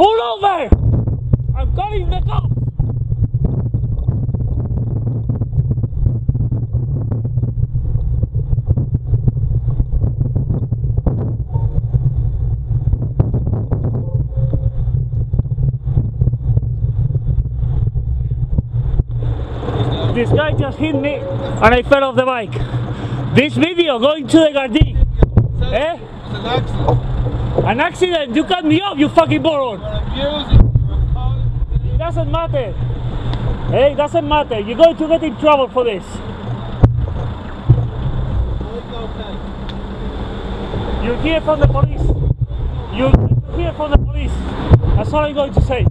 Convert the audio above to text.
Pull over! I'm calling the cops! This guy just hit me and I fell off the bike. This video going to the Gardaí. Eh? An accident. You cut me off, you fucking moron. It doesn't matter. Hey, it doesn't matter. You're going to get in trouble for this. You're here from the police. You're here from the police. That's all I'm going to say.